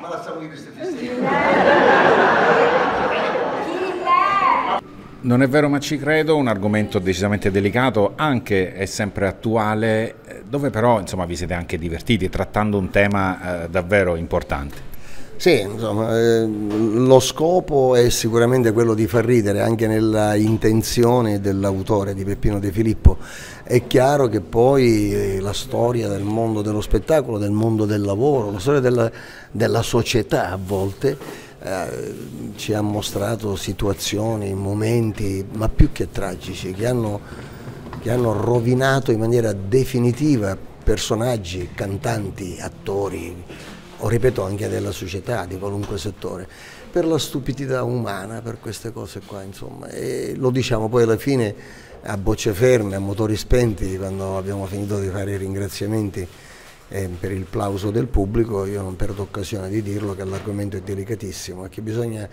Ma lasciamo di queste feste. Non è vero ma ci credo, un argomento decisamente delicato, anche e sempre attuale, eh, dove però insomma, vi siete anche divertiti trattando un tema eh, davvero importante. Sì, insomma, eh, lo scopo è sicuramente quello di far ridere anche nella intenzione dell'autore di Peppino De Filippo. È chiaro che poi eh, la storia del mondo dello spettacolo, del mondo del lavoro, la storia della, della società a volte eh, ci ha mostrato situazioni, momenti, ma più che tragici, che hanno, che hanno rovinato in maniera definitiva personaggi, cantanti, attori, o ripeto anche della società, di qualunque settore, per la stupidità umana, per queste cose qua, insomma. E lo diciamo poi alla fine a bocce ferme, a motori spenti, quando abbiamo finito di fare i ringraziamenti eh, per il plauso del pubblico, io non perdo occasione di dirlo che l'argomento è delicatissimo e che bisogna,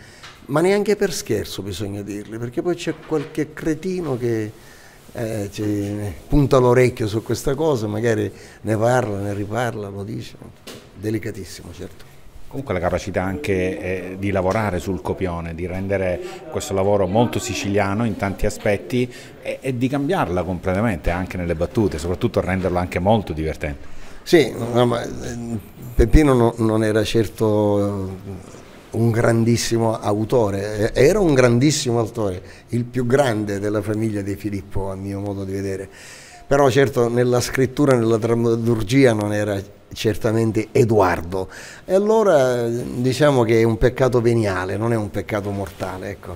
ma neanche per scherzo bisogna dirli, perché poi c'è qualche cretino che eh, punta l'orecchio su questa cosa, magari ne parla, ne riparla, lo dice delicatissimo certo. Comunque la capacità anche eh, di lavorare sul copione, di rendere questo lavoro molto siciliano in tanti aspetti e, e di cambiarla completamente anche nelle battute, soprattutto renderlo anche molto divertente. Sì, no, ma, eh, Peppino no, non era certo un grandissimo autore, era un grandissimo autore, il più grande della famiglia di Filippo a mio modo di vedere, però certo nella scrittura, nella drammaturgia non era certamente Edoardo. E allora diciamo che è un peccato veniale, non è un peccato mortale. Ecco.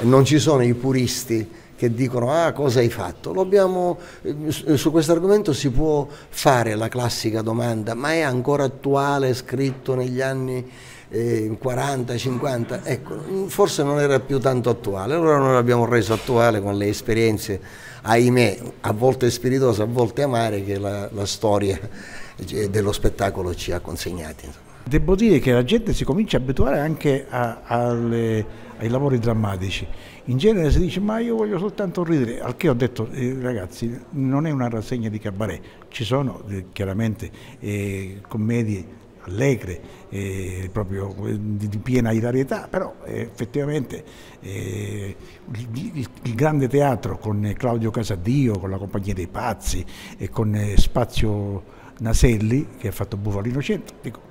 Non ci sono i puristi che dicono ah cosa hai fatto? Abbiamo, eh, su questo argomento si può fare la classica domanda, ma è ancora attuale, scritto negli anni eh, 40, 50? Ecco, forse non era più tanto attuale, allora noi l'abbiamo reso attuale con le esperienze, ahimè, a volte spiritose, a volte amare, che la, la storia dello spettacolo ci ha consegnati. Devo dire che la gente si comincia a abituare anche a, alle, ai lavori drammatici. In genere si dice ma io voglio soltanto ridere, al che ho detto eh, ragazzi non è una rassegna di cabaret, ci sono eh, chiaramente eh, commedie allegre, eh, proprio di, di, piena ilarietà, però eh, effettivamente eh, il, il, grande teatro con Claudio Casadio, con la Compagnia dei Pazzi e con eh, Spazio Naselli, che ha fatto Bufalino 100, dico,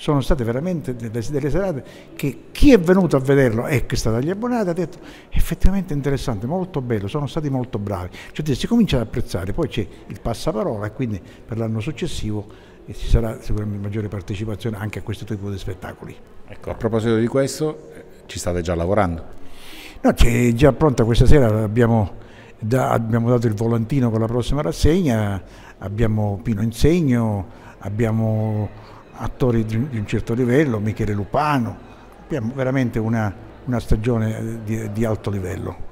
sono state veramente delle, delle, serate che chi è venuto a vederlo e che è stato agli abbonati ha detto effettivamente interessante, molto bello, sono stati molto bravi. Cioè si comincia ad apprezzare, poi c'è il passaparola e quindi per l'anno successivo eh, ci sarà sicuramente maggiore partecipazione anche a questo tipo di spettacoli. Ecco, a proposito di questo, eh, ci state già lavorando? No, c'è già pronta questa sera, abbiamo, da, abbiamo dato il volantino con la prossima rassegna, abbiamo Pino Insegno, abbiamo attori di un certo livello, Michele Lupano, abbiamo veramente una, una stagione di, di alto livello.